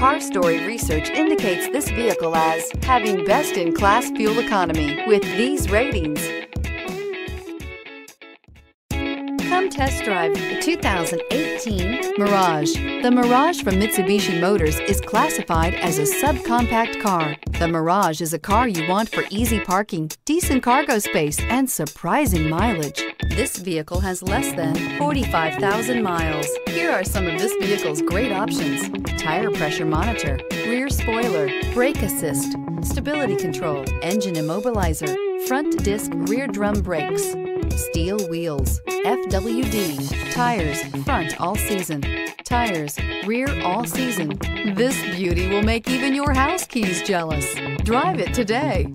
CarStory research indicates this vehicle as having best in class fuel economy with these ratings. Come test drive the 2018 Mirage. The Mirage from Mitsubishi Motors is classified as a subcompact car. The Mirage is a car you want for easy parking, decent cargo space, and surprising mileage. This vehicle has less than 45,000 miles. Here are some of this vehicle's great options. Tire pressure monitor, rear spoiler, brake assist, stability control, engine immobilizer, front disc rear drum brakes, steel wheels, FWD, tires, front all season, tires, rear all season. This beauty will make even your house keys jealous. Drive it today.